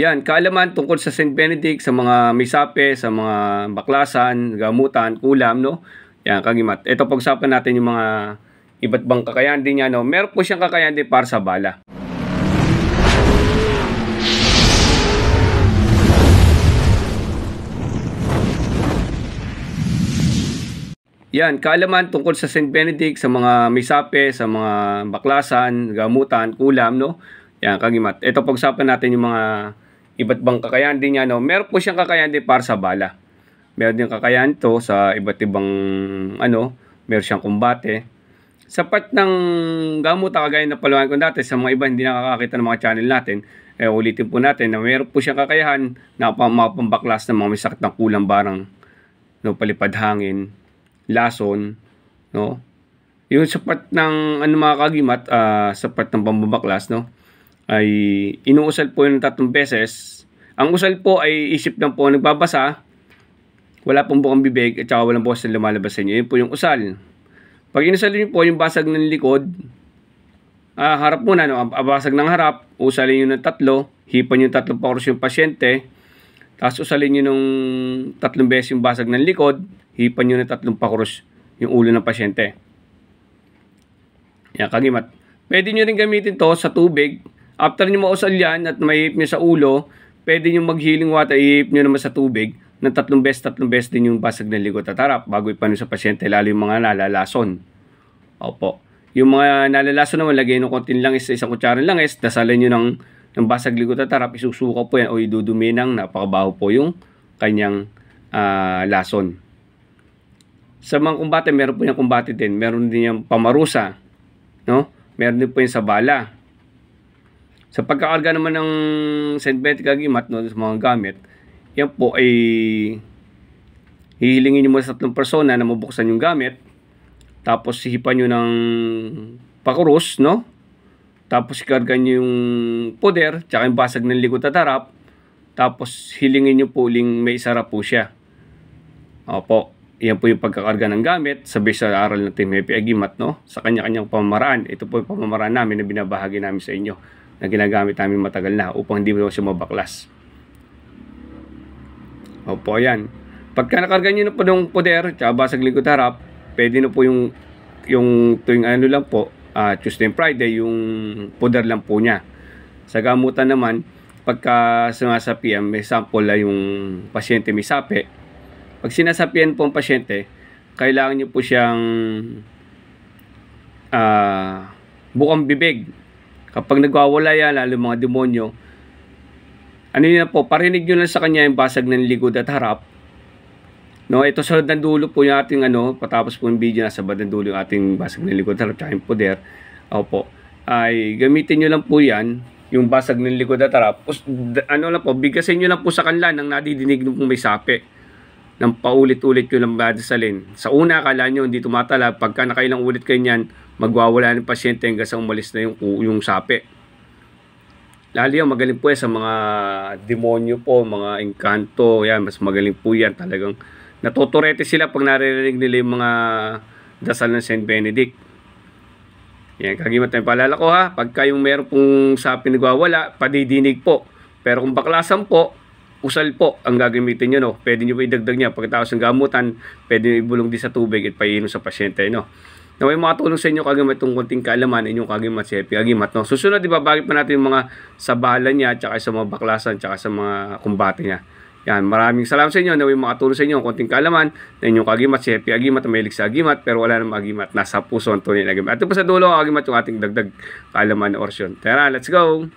Yan, kaalaman tungkol sa St. Benedict, sa mga misape, sa mga baklasan, gamutan, kulam, no? Yan, kagimat. Ito pag-usapan natin yung mga iba't bang kakayahan din niya, no? Meron po siyang kakayahan din para sa bala. Yan, kaalaman tungkol sa St. Benedict, sa mga misape, sa mga baklasan, gamutan, kulam, no? Yan, kagimat. Ito pag-usapan natin yung mga iba't bang kakayahan din niya, no? Meron po siyang kakayahan din para sa bala. Meron din kakayahan to sa iba't ibang, ano, meron siyang kumbate. Sa part ng gamutan, kagaya na paluhan ko dati, sa mga iba hindi nakakakita ng mga channel natin, eh, ulitin po natin na meron po siyang kakayahan na mapambaklas ng mga may ng kulang barang, no, palipad hangin, lason, no? Yung sa part ng ano mga kagimat, uh, sa part ng pambabaklas, no? Ay inuusal po yung tatlong beses. Ang usal po ay isip lang po nagbabasa. Wala pong bukang bibig at saka walang boses na lumalabas sa inyo. Yun po yung usal. Pag inusal niyo po yung basag ng likod, ah, harap muna, no? basag ng harap, usalin niyo ng tatlo, hipan niyo tatlong pakuros yung pasyente, tapos usalin niyo nung tatlong beses yung basag ng likod, hipan nyo ng tatlong pakuros yung ulo ng pasyente. Yan, kagimat. Pwede nyo rin gamitin to sa tubig. After nyo mausal yan at mahihip nyo sa ulo, pwede nyo mag-healing water, ihip nyo naman sa tubig ng tatlong beses, tatlong beses din yung basag ng likod at harap bago ipanin sa pasyente, lalo yung mga nalalason. Opo. Yung mga nalalason naman, lagay ng konting langis sa isang kutsara langis, dasalan nyo ng, ng basag likod at harap, isusuka po yan o idudumi ng napakabaho po yung kanyang uh, lason. Sa mga kumbate, meron po yung kumbate din. Meron din yung pamarusa. No? Meron din po yung sa bala. Sa pagkakarga naman ng. Benedict Agimat, no, sa mga gamit, yan po ay hihilingin nyo muna sa tatlong persona na mabuksan yung gamit. Tapos hihipan nyo ng pakurus, no? Tapos ikargan nyo yung poder, tsaka yung basag ng likod at harap. Tapos hilingin nyo po uling may isara po siya. Opo. Yan po yung pagkakarga ng gamit sabi sa aral ng Team Happy Agimat no? sa kanya-kanyang pamamaraan. Ito po yung pamamaraan namin na binabahagi namin sa inyo na ginagamit namin matagal na upang hindi mo siya mabaklas. Opo, yan. Pagka nakarga nyo na po ng poder, tsaka basag likod harap, pwede na po yung, yung tuwing ano lang po, uh, Tuesday and Friday, yung poder lang po niya. Sa gamutan naman, pagka sumasapian, may sample la yung pasyente may sapi, pag sinasapian po ang pasyente, kailangan niyo po siyang uh, bukang bibig. Kapag nagwawala yan, lalo mga demonyo, ano yun po, parinig nyo lang sa kanya yung basag ng likod at harap. No, ito sa ng po yung ating ano, patapos po yung video nasa bandang dulo yung ating basag ng likod at harap tsaka yung poder. Opo. Ay gamitin niyo lang po yan, yung basag ng likod at harap. Ano lang po, bigasin niyo lang po sa kanila nang nadidinig nung may sapi ng paulit-ulit ko lang badasalin. Sa una, akala nyo hindi tumatala. Pagka nakailang ulit kayo niyan, magwawala ng pasyente hanggang sa umalis na yung, yung sapi. Lalo yung magaling po yan sa mga demonyo po, mga engkanto, yan, mas magaling po yan. Talagang natuturete sila pag naririnig nila yung mga dasal ng St. Benedict. Yan, kagimat na paalala ko ha, pagka yung meron pong sapi nagwawala, padidinig po. Pero kung baklasan po, usal po ang gagamitin nyo. No? Pwede nyo po idagdag niya. Pagkatapos ng gamutan, pwede nyo ibulong din sa tubig at paiinom sa pasyente. No? Na may makatulong sa inyo kagamat itong konting kaalaman, inyong kagamat si Happy Agimat. No? Susunod, ibabagit pa natin yung mga sabalan niya, tsaka sa mga baklasan, tsaka sa mga kumbate niya. Yan, maraming salamat sa inyo na may makatulong sa inyo ang konting kaalaman na inyong kagimat, si Happy Agimat, may sa agimat, pero wala namang agimat, nasa puso ang tunay na agimat. At ito pa sa dulo, agimat yung ating dagdag kaalaman na orsyon. Tara, let's go!